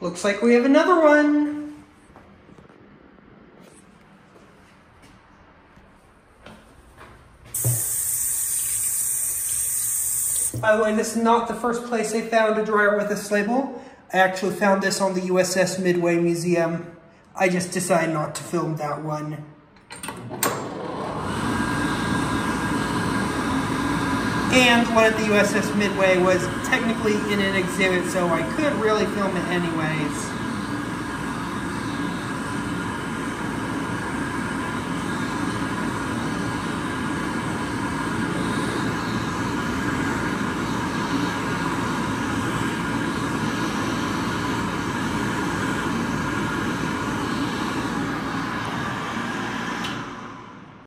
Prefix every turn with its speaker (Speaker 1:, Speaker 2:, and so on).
Speaker 1: Looks like we have another one. By the way, this is not the first place I found a dryer with this label. I actually found this on the USS Midway Museum. I just decided not to film that one. And one at the USS Midway was technically in an exhibit, so I could really film it anyways.